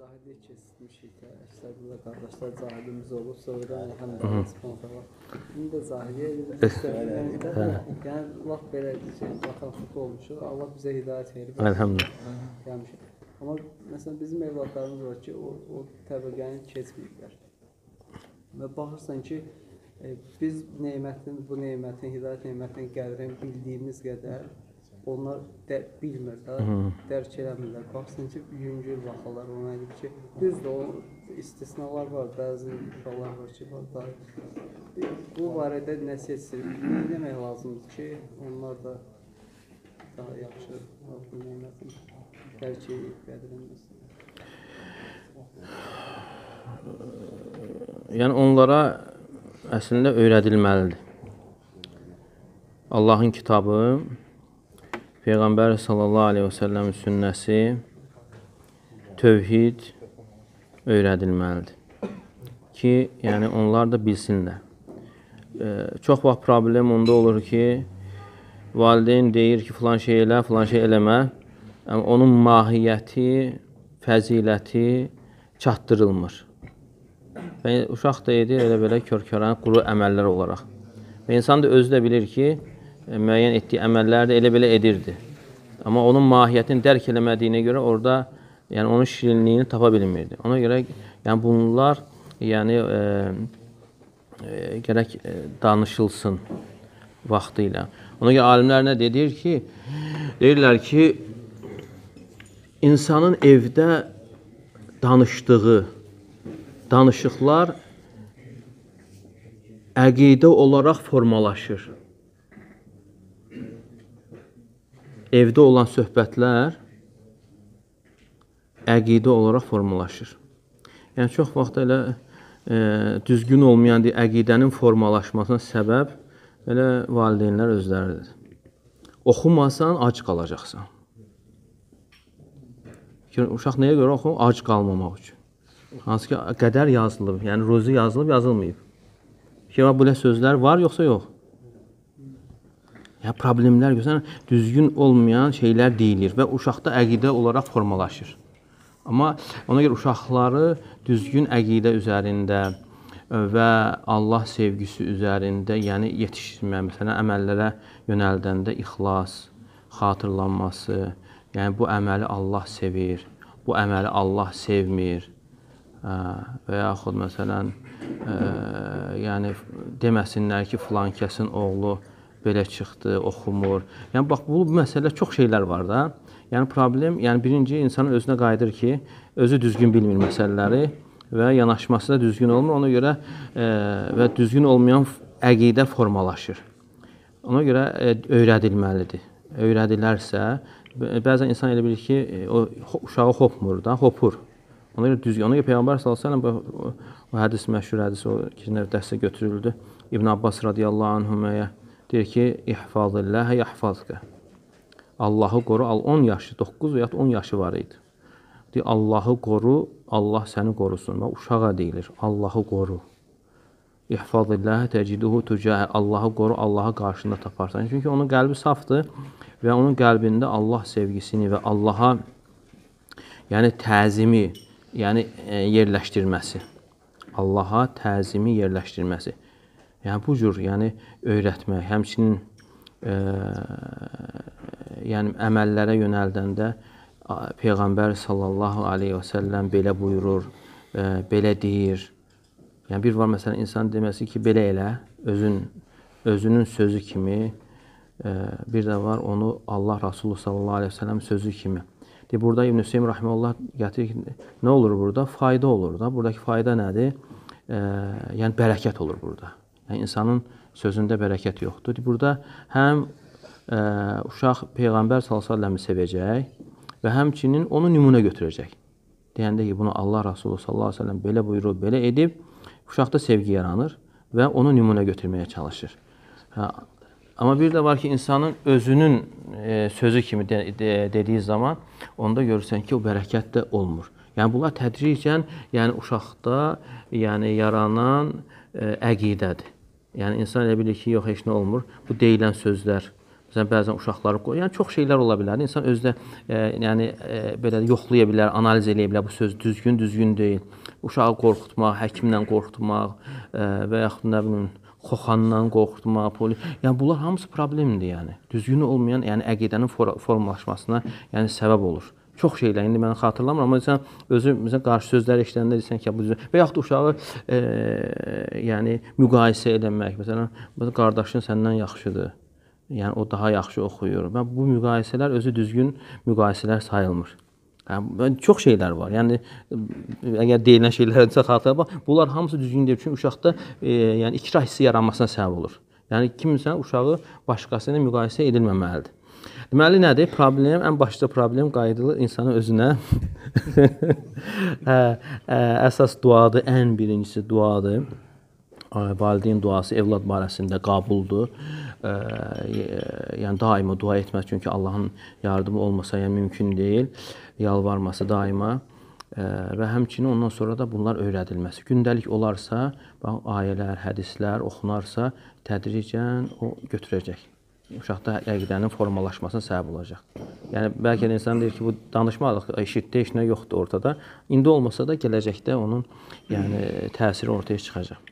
cahiliyə keçmişik də, əksərində qardaşlar cahilimiz olub, sonra elhamdülillah spontala. İndi də cahiliyə istəməkdə, yəni laf belə şey, baxaqlıq olmuşuq. Allah bizə hidayət verib. Elhamdülillah. Gəlmişik. Amma məsələn bizim evladlarımız var ki, o, o təbəqəni keçməyiblər. Və baxırsan ki, e, biz nemətin, bu nemətin, hidayət nemətin qədrini bildiyimiz qədər onlar də bilmir də, dərk eləmirlər. Baxsın ki, yüngül baxırlar ona elə ki, düzdür, o istisnalar var, bəzi uşaqlar var ki, var da bu barədə nə seçsin, nə demək lazımdır ki, onlar da daha yaxşı bu nemətin dərk edib qədrini. Yəni onlara əslində öyrədilməlidir. Allahın kitabı, Peyğəmbər sallallahu əleyhi və səlləmin sünnəsi, tövhid öyrədilməlidir. Ki, yəni onlar da bilsinlər. Çox vaxt problem onda olur ki, valideyn deyir ki, filan şey elə, filan şey eləmə. Amma onun mahiyyəti, fəziləti çatdırılmır. Və uşaq da edir elə belə kör-körən quru əməllər olaraq. Və insan da özü də bilir ki, müəyyən etdiyi əməlləri də elə belə edirdi. Amma onun mahiyyətini dərk eləmədiyinə görə orada yəni onun şirinliyini tapa bilmirdi. Ona görə yəni bunlar yəni e, e, gərək e, danışılsın vaxtı ilə. Ona görə alimlər nə deyir ki, deyirlər ki, insanın evdə danışdığı danışıqlar əqidə olaraq formalaşır. Evdə olan söhbətlər əqidə olaraq formalaşır. Yəni çox vaxt elə e, düzgün olmayan di- əqidənin formalaşmasına səbəb elə valideynlər özləridir. Oxumasan ac qalacaqsan. Ki, Uşaq nəyə görə oxuyur? Ac qalmamaq üçün. Hansı ki qədər yazılıb, yəni ruzi yazılıb, yazılmayıb. Ki, bax, belə sözlər var yoxsa yox? Ya problemlər görsən düzgün olmayan şeylər deyilir və uşaqda əqidə olaraq formalaşır. Amma ona görə uşaqları düzgün əqidə üzərində və Allah sevgisi üzərində, yəni yetişdirmə, məsələn, əməllərə yönəldəndə ixlas, xatırlanması, yəni bu əməli Allah sevir, bu əməli Allah sevmir. Hə, və yaxud məsələn, ə, yəni deməsinlər ki, filan kəsin oğlu belə çıxdı, oxumur. Yəni bax bu məsələ çox şeylər var da. Yəni problem, yəni birinci insanın özünə qayıdır ki, özü düzgün bilmir məsələləri və yanaşması da düzgün olmur. Ona görə ə, və düzgün olmayan əqidə formalaşır. Ona görə ə, öyrədilməlidir. Öyrədilərsə, bəzən insan elə bilir ki, e, o uşağı hopmur da, hopur. Ona görə düzgün. Ona görə Peyğəmbər sallallahu əleyhi və səlləm o hədis məşhur hədis o ikinci dərsdə götürüldü. İbn Abbas radiyallahu anhumaya deyir ki, "İhfazillah yahfazka." Allahı qoru. Al 10 yaşı, 9 və ya 10 yaşı var idi. Deyir, Allahı qoru, Allah səni qorusun. Və uşağa deyilir, Allahı qoru. İhfazillah teciduhu tucah. Allahı qoru, Allahı qarşında taparsan. Çünki onun qəlbi safdır və onun qəlbində Allah sevgisini və Allaha yəni təzimi, yəni e, yerləşdirməsi. Allaha təzimi yerləşdirməsi. Yəni bu cür, yəni öyrətmək, həmçinin e, yəni əməllərə yönəldəndə peyğəmbər sallallahu alayhi və səlləm belə buyurur, e, belə deyir. Yəni bir var məsələn insan deməsi ki, belə elə, özün özünün sözü kimi, e, bir də var onu Allah Rasulü sallallahu əleyhi və səlləm sözü kimi. Deyir burada İbn Hüseyn rahmeullah gətirir ki, nə olur burada? Fayda olur da. Buradakı fayda nədir? E, yəni bərəkət olur burada. Yəni insanın sözündə bərəkət yoxdur. Burada həm ə, uşaq peyğəmbər səlləmi sevəcək və həmçinin onu nümunə götürəcək. Deyəndə ki, bunu Allah Rasulü səlləm belə buyurub, belə edib, uşaqda sevgi yaranır və onu nümunə götürməyə çalışır. Hə, amma bir də var ki, insanın özünün e, sözü kimi de, de, dediyi zaman onda görürsən ki, o bərəkət də olmur. Yəni bunlar tədricən, yəni uşaqda yəni yaranan e, əqidədir. Yəni insan elə bilir ki, yox heç nə olmur. Bu deyilən sözlər Məsələn, bəzən uşaqları qoy, yəni çox şeylər ola bilər. İnsan özü də e, yəni e, belə yoxlaya bilər, analiz eləyə bilər bu söz düzgün, düzgün deyil. Uşağı qorxutmaq, həkimlə qorxutmaq e, və yaxud nə bilim xoxandan qorxutmaq, poli. Yəni bunlar hamısı problemdir, yəni. Düzgün olmayan, yəni əqidənin for formalaşmasına, yəni səbəb olur. Çox şeylər indi mən xatırlamıram, amma sən özü məsələn qarşı sözlər eşidəndə desən ki, bu düzgün və yaxud uşağı e, yəni müqayisə etmək, məsələn, qardaşın səndən yaxşıdır. Yəni o daha yaxşı oxuyur. Və bu müqayisələr özü düzgün müqayisələr sayılmır. Yəni çox şeylər var. Yəni əgər deyilən şeylərə xatırla bax, bunlar hamısı düzgün deyil. Çünki uşaqda e, yəni ikrah hissi yaranmasına səbəb olur. Yəni kimsə uşağı başqası ilə müqayisə edilməməlidir. Deməli nədir? Problem, ən başlıca problem qayıdılır insanın özünə. hə, əsas duadır, ən birincisi duadır. Valideyn duası evlad barəsində qəbuldur. Ə, yəni daima dua etmək çünki Allahın yardımı olmasa yəni mümkün deyil. Yalvarması daima və həmçinin ondan sonra da bunlar öyrədilməsi. Gündəlik olarsa, bax ayələr, hədislər oxunarsa, tədricən o götürəcək uşaqda əqidənin formalaşmasına səbəb olacaq. Yəni bəlkə də insan deyir ki, bu danışmalıq, eşitdi, heç nə yoxdur ortada. İndi olmasa da gələcəkdə onun yəni təsiri ortaya çıxacaq.